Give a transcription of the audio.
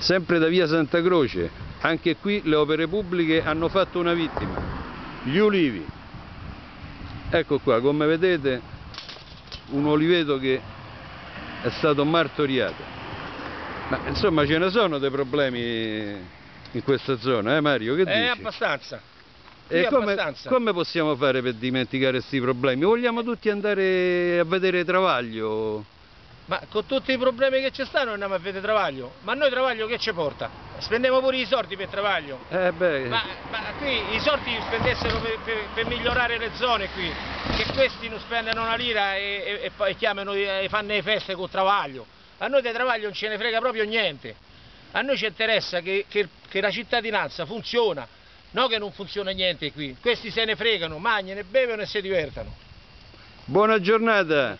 sempre da via Santa Croce, anche qui le opere pubbliche hanno fatto una vittima, gli ulivi. Ecco qua, come vedete, un oliveto che è stato martoriato. Ma insomma ce ne sono dei problemi in questa zona, eh Mario? Che Eh, dici? abbastanza. E come, abbastanza. come possiamo fare per dimenticare questi problemi? Vogliamo tutti andare a vedere Travaglio? Ma con tutti i problemi che ci stanno andiamo a vedere Travaglio. Ma noi Travaglio che ci porta? Spendiamo pure i soldi per Travaglio. Eh Ma, ma qui i soldi spendessero per, per- per migliorare le zone qui, che questi non spendono una lira e, e- e chiamano e fanno le feste con Travaglio. A noi di Travaglio non ce ne frega proprio niente. A noi ci interessa che, che- che la cittadinanza funziona, no che non funziona niente qui. Questi se ne fregano, mangiano, bevono e si divertano. buona giornata!